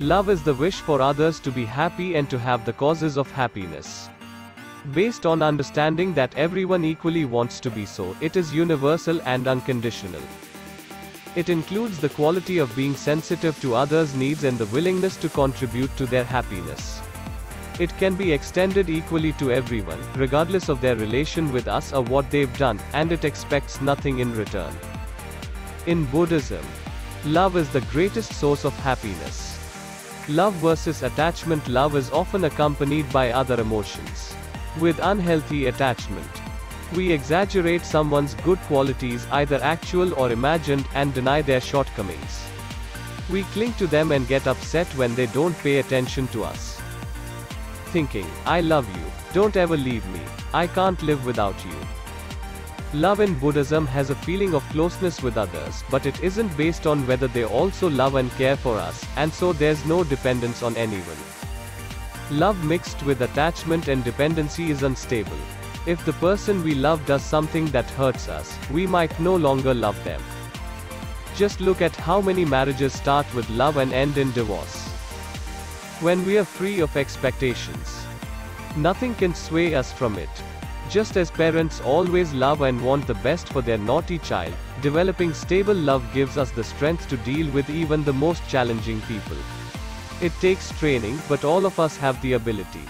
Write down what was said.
Love is the wish for others to be happy and to have the causes of happiness. Based on understanding that everyone equally wants to be so, it is universal and unconditional. It includes the quality of being sensitive to others' needs and the willingness to contribute to their happiness. It can be extended equally to everyone, regardless of their relation with us or what they've done, and it expects nothing in return. In Buddhism, love is the greatest source of happiness. Love versus attachment Love is often accompanied by other emotions. With unhealthy attachment, we exaggerate someone's good qualities, either actual or imagined, and deny their shortcomings. We cling to them and get upset when they don't pay attention to us. Thinking, I love you, don't ever leave me, I can't live without you. Love in Buddhism has a feeling of closeness with others, but it isn't based on whether they also love and care for us, and so there's no dependence on anyone. Love mixed with attachment and dependency is unstable. If the person we love does something that hurts us, we might no longer love them. Just look at how many marriages start with love and end in divorce. When we are free of expectations, nothing can sway us from it. Just as parents always love and want the best for their naughty child, developing stable love gives us the strength to deal with even the most challenging people. It takes training, but all of us have the ability.